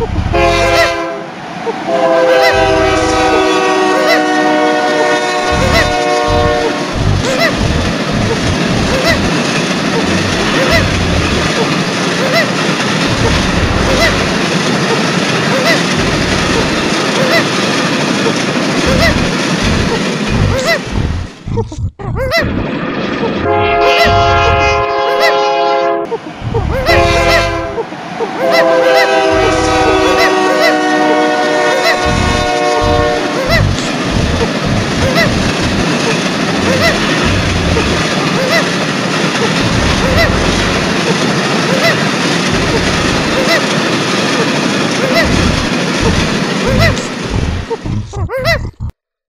Oh, Oh,